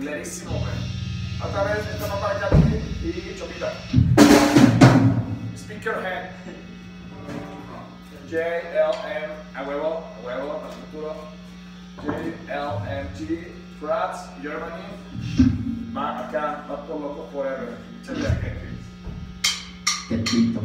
Culerísimo, güey. Otra vez, esta va para acá y chopita. Speaker head. J, L, M, a huevo, a huevo, al futuro. J, L, M, G, Frats, Germany. Va acá, va por loco forever. Échale a Qué pito.